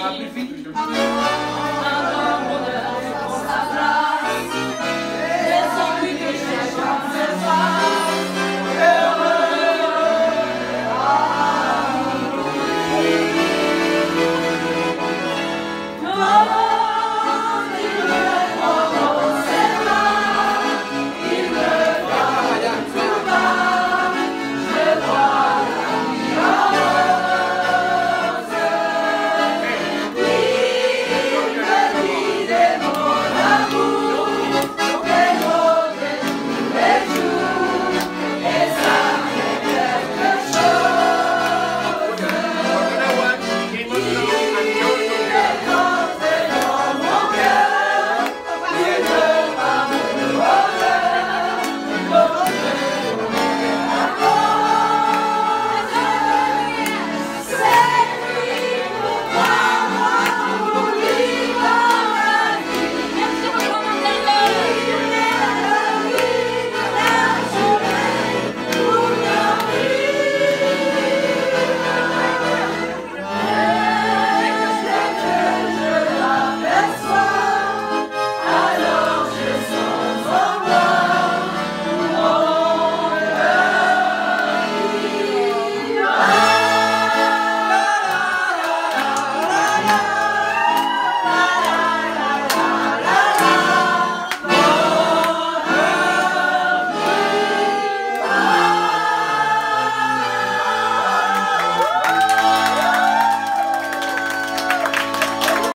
Amén. Amén.